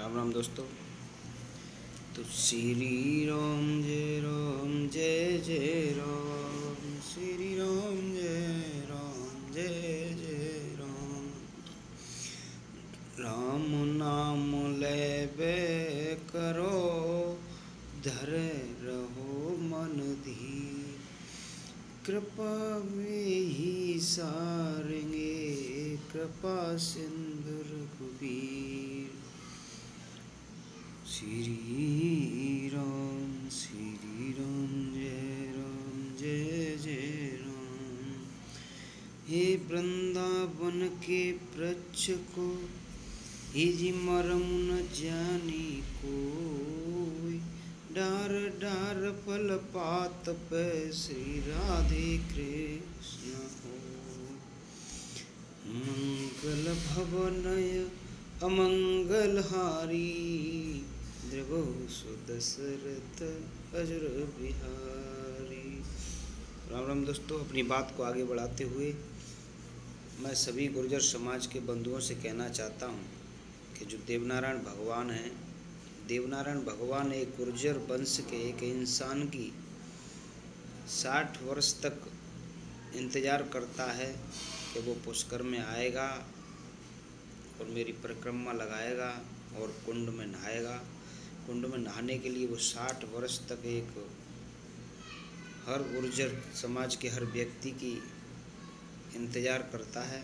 राम राम दोस्तों। तो श्री राम जय राम, जय जय राम। श्री राम जय राम, जय जय राम। राम नाम ले करो, धर रहो मन धी। कृपा में ही सारेंगे, कृपा सिंधु रघुबीर श्री राम श्री राम जय राम जय जय राम हे वृंदावन के वृक्ष को, हे जी मरम न जानी कोई, डार डार फल पात पे श्री राधे कृष्ण हो। मंगल भवनय अमंगल हारी अजर बिहारी। राम राम दोस्तों, अपनी बात को आगे बढ़ाते हुए मैं सभी गुर्जर समाज के बंधुओं से कहना चाहता हूँ कि जो देवनारायण भगवान हैं, देवनारायण भगवान एक गुर्जर वंश के एक इंसान की साठ वर्ष तक इंतज़ार करता है कि वो पुष्कर में आएगा और मेरी परिक्रमा लगाएगा और कुंड में नहाएगा। कुंड में नहाने के लिए वो साठ वर्ष तक एक हर गुर्जर समाज के हर व्यक्ति की इंतज़ार करता है।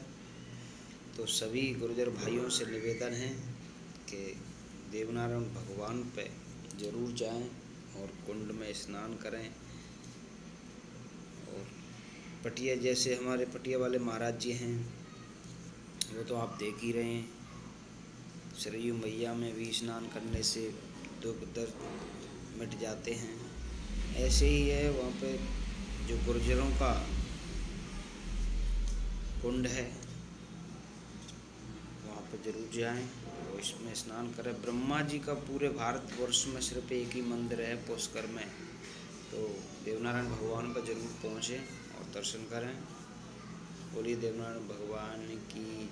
तो सभी गुर्जर भाइयों से निवेदन है कि देवनारायण भगवान पे ज़रूर जाएँ और कुंड में स्नान करें। और पटिया जैसे हमारे पटिया वाले महाराज जी हैं, वो तो आप देख ही रहे हैं। सरयू मैया में भी स्नान करने से दुख दर्द मिट जाते हैं। ऐसे ही है वहाँ पे जो गुर्जरों का कुंड है, वहाँ पर ज़रूर जाएँ और इसमें स्नान करें। ब्रह्मा जी का पूरे भारतवर्ष में सिर्फ़ एक ही मंदिर है पुष्कर में। तो देवनारायण भगवान पर ज़रूर पहुँचें और दर्शन करें। बोलिए देवनारायण भगवान की